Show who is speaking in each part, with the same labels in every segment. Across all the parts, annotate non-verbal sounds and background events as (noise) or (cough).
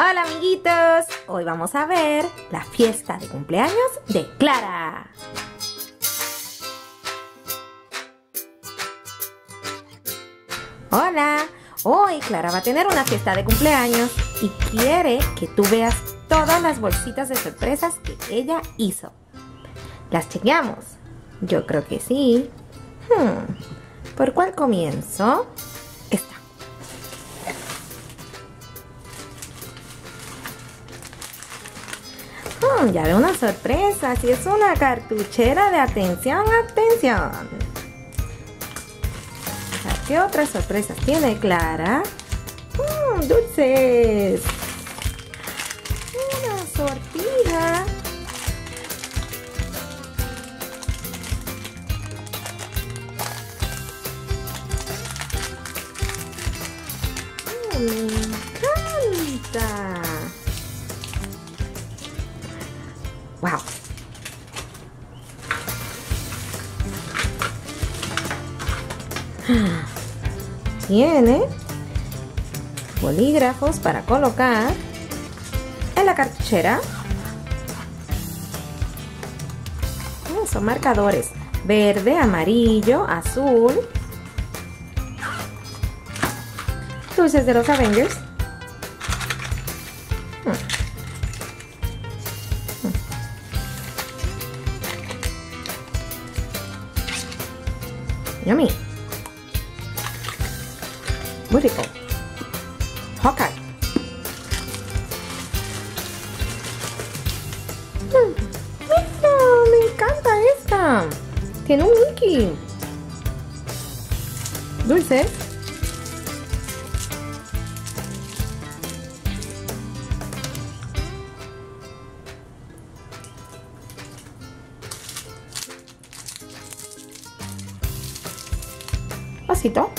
Speaker 1: Hola amiguitos, hoy vamos a ver la fiesta de cumpleaños de Clara. Hola, hoy Clara va a tener una fiesta de cumpleaños y quiere que tú veas todas las bolsitas de sorpresas que ella hizo. ¿Las chequeamos? Yo creo que sí. Hmm, ¿Por cuál comienzo? Ya veo una sorpresa. Si es una cartuchera de atención, atención. ¿Qué otras sorpresas tiene Clara? Mmm, dulces. Una sortija. me encanta. Wow. Tiene bolígrafos para colocar en la cartuchera. Son marcadores verde, amarillo, azul. Dulces de los Avengers. Yummy. Muy rico. Hawkeye. Mm, ¡Mira! Me encanta esta. Tiene un Mickey. Dulce. Pasito.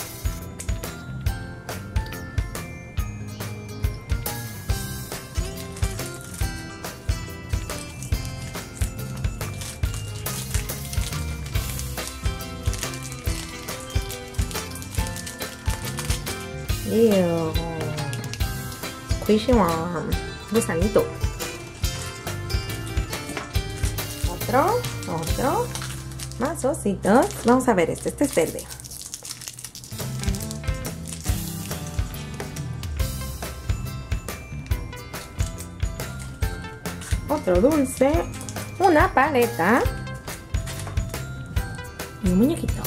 Speaker 1: Ew. Squishy. Gusanito. Otro, otro. Más ositos. Vamos a ver este. Este es verde. Otro dulce, una paleta y un muñequito.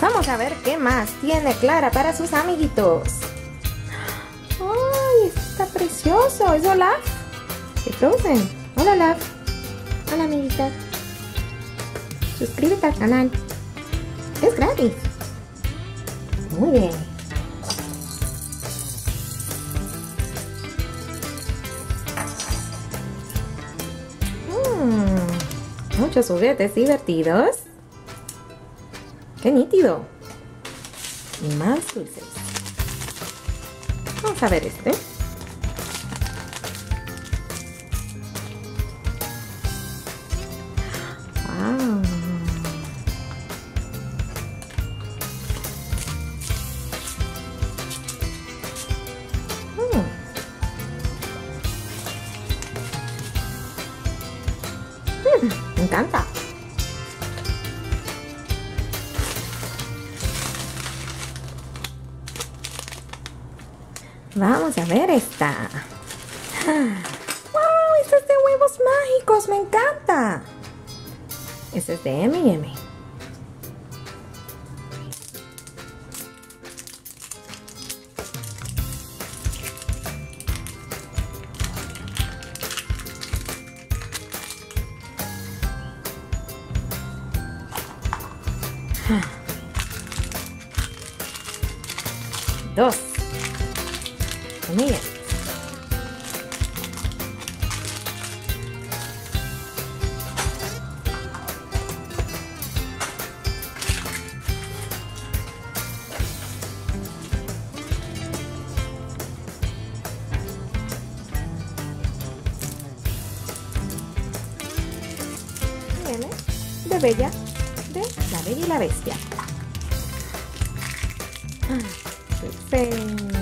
Speaker 1: Vamos a ver qué más tiene Clara para sus amiguitos. ¡Ay! Está precioso. ¿Es Olaf? ¿Qué Frozen? Hola Olaf. Hola amiguitas. Suscríbete al canal. Es gratis. Muy bien. Muchos juguetes divertidos. ¡Qué nítido! Y más dulces. Vamos a ver este. Vamos a ver esta. ¡Wow! Este es de huevos mágicos. Me encanta. Este es de M&M. Dos. Mira. de Bella, de La Bella y la Bestia. ¿Te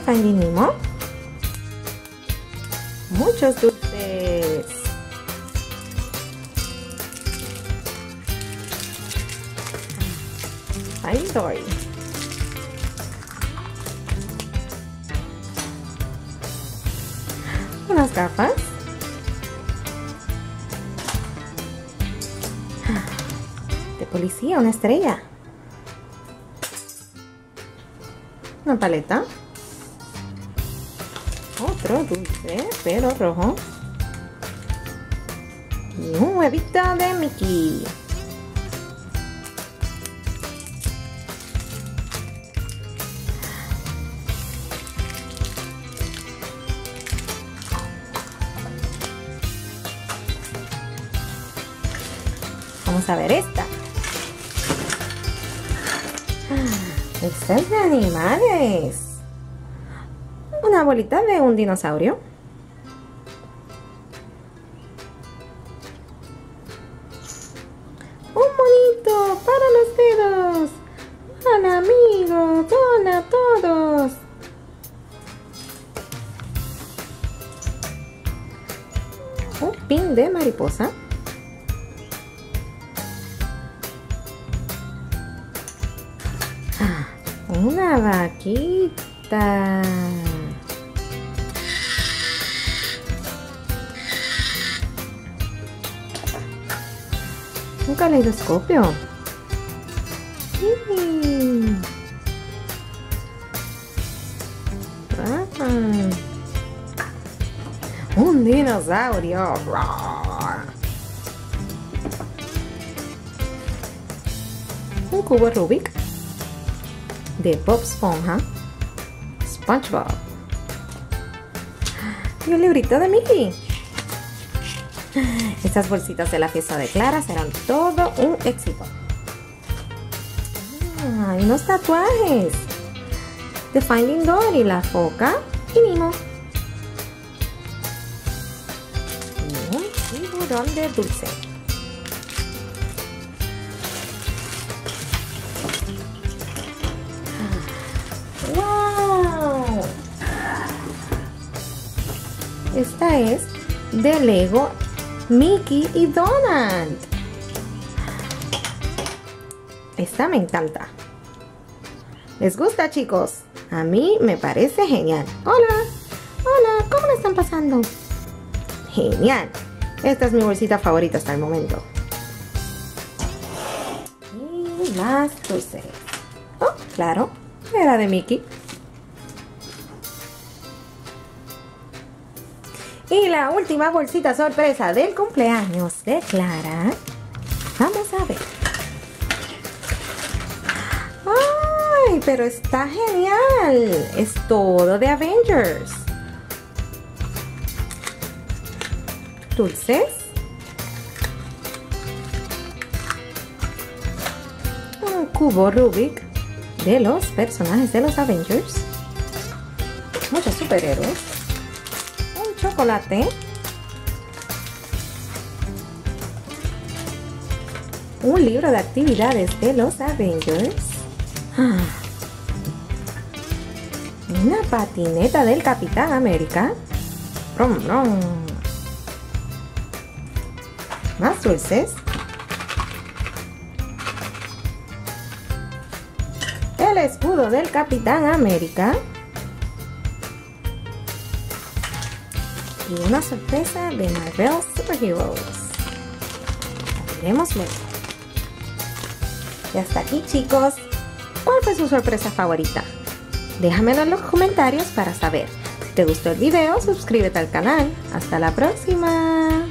Speaker 1: Finding Nemo? Muchos dulces. Unas gafas. De policía, una estrella. Una paleta. Otro dulce, pero rojo. Y un huevito de Mickey. Vamos a ver esta. Esta es de animales. Una bolita de un dinosaurio. Un monito para los dedos. Hola amigos, hola a todos. Un pin de mariposa. Una vaquita. Un caleidoscopio. Mm. Un dinosaurio. Un cubo Rubik de Bob Esponja, SpongeBob y un librito de Mickey. (laughs) Estas bolsitas de la fiesta de Clara serán todo un éxito. Ah, unos tatuajes de Finding Dory, la foca y Nemo. Y un tiburón de dulce. ¡Wow! Esta es de Lego Mickey y Donald. Esta me encanta. ¿Les gusta, chicos? A mí me parece genial. Hola, hola, ¿cómo le están pasando? Genial. Esta es mi bolsita favorita hasta el momento. Y más dulces. Oh, claro, era de Mickey. Y la última bolsita sorpresa del cumpleaños de Clara. Vamos a ver. ¡Ay! Pero está genial. Es todo de Avengers. Dulces. Un cubo Rubik de los personajes de los Avengers. Muchos superhéroes. Chocolate. Un libro de actividades de los Avengers. Ah. Una patineta del Capitán América. Brum, brum. Más dulces. El escudo del Capitán América. Y una sorpresa de Marvel Superheroes. La veremos luego. Y hasta aquí chicos. ¿Cuál fue su sorpresa favorita? Déjamelo en los comentarios para saber. Si te gustó el video, suscríbete al canal. Hasta la próxima.